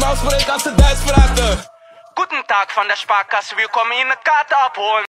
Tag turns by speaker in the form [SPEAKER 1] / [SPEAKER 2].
[SPEAKER 1] Maus, Bruder, kannst du das fragen?
[SPEAKER 2] Guten Tag von der Sparkasse, wir kommen Ihnen eine Karte abholen.